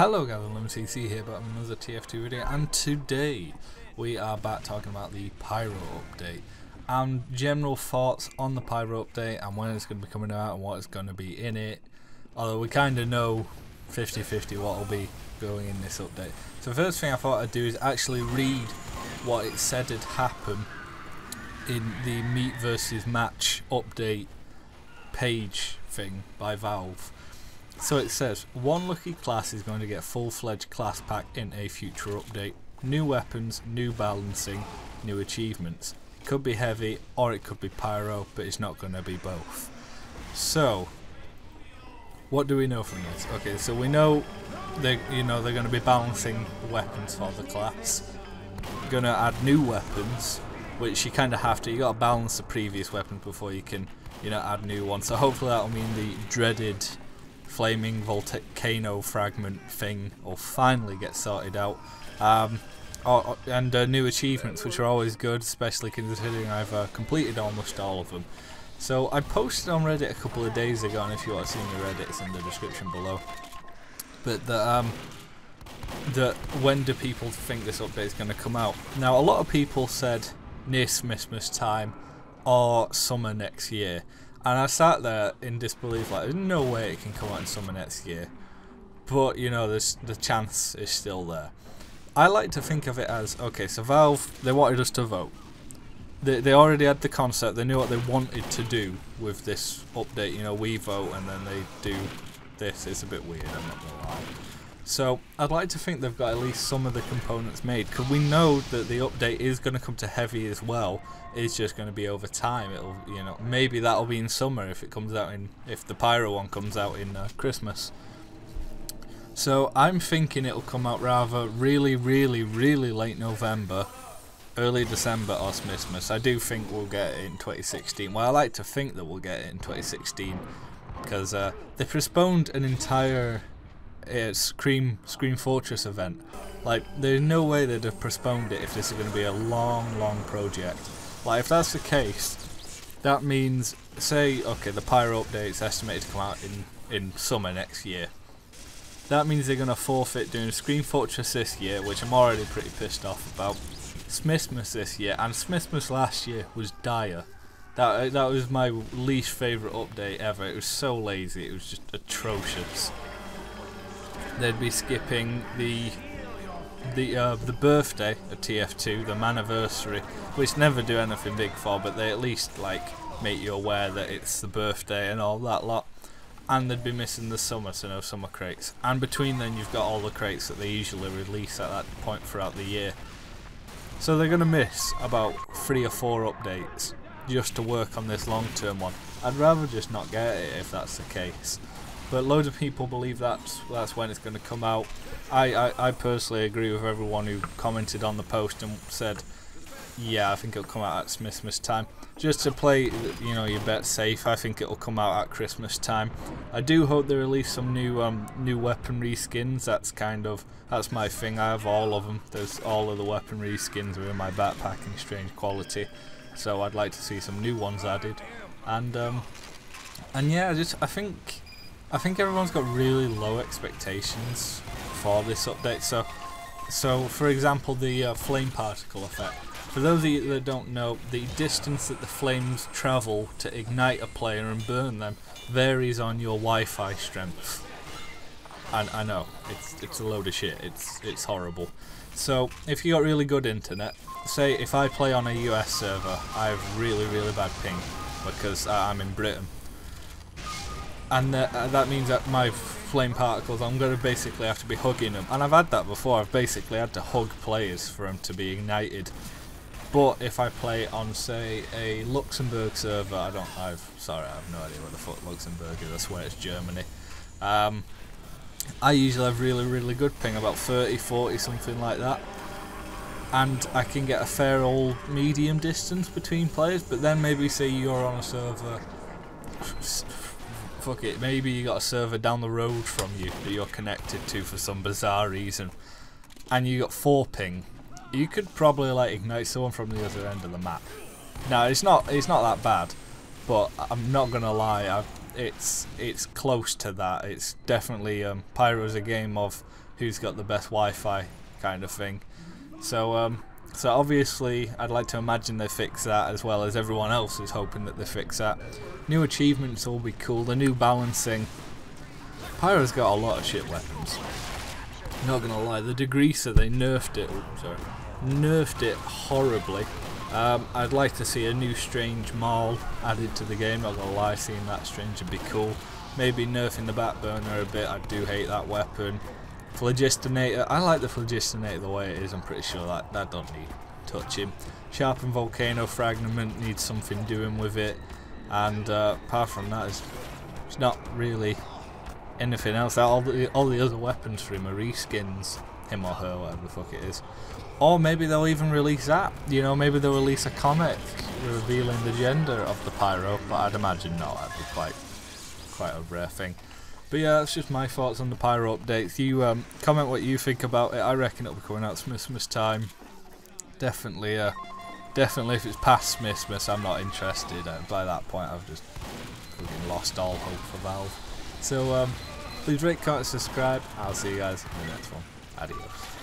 Hello guys, I'm CC here, but another TF2 video, and today we are back talking about the Pyro update and general thoughts on the Pyro update and when it's going to be coming out and what is going to be in it. Although we kind of know 50-50 what will be going in this update. So the first thing I thought I'd do is actually read what it said had happened in the Meat versus Match update page thing by Valve. So it says, one lucky class is going to get full-fledged class pack in a future update. New weapons, new balancing, new achievements. It could be heavy or it could be pyro, but it's not going to be both. So, what do we know from this? Okay, so we know they, you know, they're going to be balancing weapons for the class. Going to add new weapons, which you kind of have to. You got to balance the previous weapons before you can, you know, add new ones. So hopefully that will mean the dreaded flaming volcano fragment thing will finally get sorted out. Um, and uh, new achievements, which are always good, especially considering I've uh, completed almost all of them. So I posted on Reddit a couple of days ago, and if you want to see my Reddit, it's in the description below. But the um, that when do people think this update is going to come out? Now, a lot of people said near Christmas time or summer next year. And I sat there in disbelief, like, there's no way it can come out in summer next year. But, you know, there's, the chance is still there. I like to think of it as, okay, so Valve, they wanted us to vote. They, they already had the concept, they knew what they wanted to do with this update. You know, we vote and then they do this. It's a bit weird, I'm not going to lie. So I'd like to think they've got at least some of the components made because we know that the update is going to come to heavy as well. It's just going to be over time. It'll, you know, maybe that'll be in summer if it comes out in if the pyro one comes out in uh, Christmas. So I'm thinking it'll come out rather really, really, really late November, early December or Christmas. I do think we'll get it in 2016. Well, I like to think that we'll get it in 2016 because uh, they postponed an entire Scream Scream Fortress event. Like, there's no way they'd have postponed it if this is going to be a long, long project. Like, if that's the case, that means, say, okay, the Pyro update's estimated to come out in, in summer next year. That means they're going to forfeit doing Scream Fortress this year, which I'm already pretty pissed off about. Smithmas this year, and Smithmas last year was dire. That, that was my least favourite update ever. It was so lazy, it was just atrocious they'd be skipping the the uh, the birthday of TF2, the anniversary, which never do anything big for, but they at least like make you aware that it's the birthday and all that lot. And they'd be missing the summer, so no summer crates. And between then, you've got all the crates that they usually release at that point throughout the year. So they're going to miss about three or four updates just to work on this long-term one. I'd rather just not get it if that's the case. But loads of people believe that's that's when it's going to come out. I, I, I personally agree with everyone who commented on the post and said, yeah, I think it'll come out at Christmas time. Just to play, you know, your bet safe, I think it'll come out at Christmas time. I do hope they release some new um, new weaponry skins. That's kind of that's my thing. I have all of them. There's all of the weaponry skins are in my backpack in strange quality, so I'd like to see some new ones added. And um, and yeah, just I think I think everyone's got really low expectations for this update. So, so for example, the uh, flame particle effect. For those of you that don't know, the distance that the flames travel to ignite a player and burn them varies on your Wi-Fi strength. And I know it's it's a load of shit. It's it's horrible. So if you got really good internet, say if I play on a US server, I have really really bad ping because I'm in Britain and uh, that means that my flame particles, I'm going to basically have to be hugging them. And I've had that before, I've basically had to hug players for them to be ignited. But if I play on, say, a Luxembourg server, I don't, I've, sorry, I have no idea where the fuck Luxembourg is, I swear it's Germany. Um, I usually have really, really good ping, about 30, 40, something like that. And I can get a fair old medium distance between players, but then maybe say you're on a server fuck it, maybe you got a server down the road from you that you're connected to for some bizarre reason, and you got 4 ping, you could probably like ignite someone from the other end of the map. Now it's not it's not that bad, but I'm not gonna lie, I've it's it's close to that. It's definitely um, Pyro's a game of who's got the best Wi-Fi kind of thing. So um, so obviously, I'd like to imagine they fix that as well as everyone else is hoping that they fix that. New achievements will be cool. The new balancing. Pyro's got a lot of shit weapons. Not gonna lie, the degreaser they nerfed it. Oops, sorry, nerfed it horribly. Um, I'd like to see a new strange Maul added to the game. Not gonna lie, seeing that strange would be cool. Maybe nerfing the back burner a bit. I do hate that weapon. Phlogistinator, I like the Phlogistinator the way it is, I'm pretty sure that, that don't need touching. Sharpened Volcano Fragment needs something doing with it, and uh, apart from that, it's, it's not really anything else. All the, all the other weapons for him are reskins, him or her, whatever the fuck it is. Or maybe they'll even release that, you know, maybe they'll release a comic revealing the gender of the Pyro, but I'd imagine not, that'd be quite, quite a rare thing. But yeah, that's just my thoughts on the Pyro updates. You um, comment what you think about it. I reckon it'll be coming out Smithmas time. Definitely, uh, definitely if it's past Smithmas, I'm not interested. Uh, by that point, I've just lost all hope for Valve. So um, please rate, comment, subscribe. I'll see you guys in the next one. Adios.